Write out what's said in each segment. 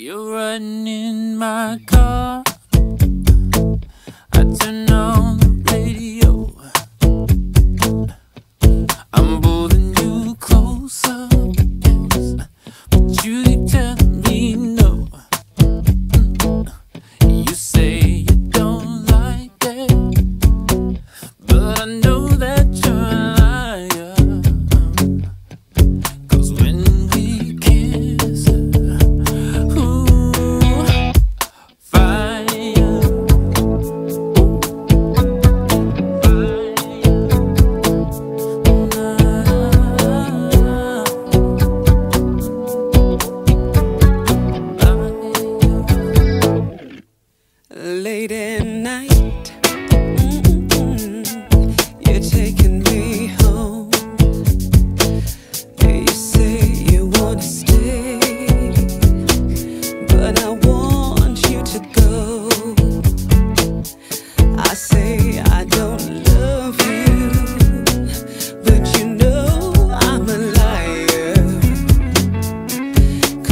You're running in my car. I turn on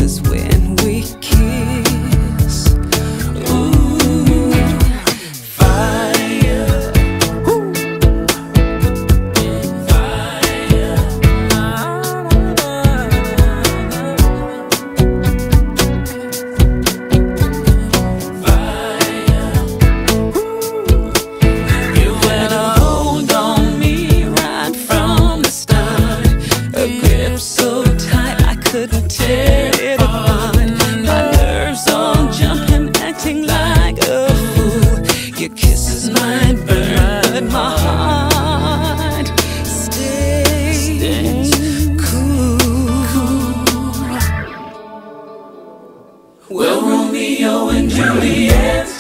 'Cause when we kiss, ooh, fire. You had a hold on me right from the start. A grip so tight I couldn't tear might burn, my heart stays cool. Well, Romeo and Juliet.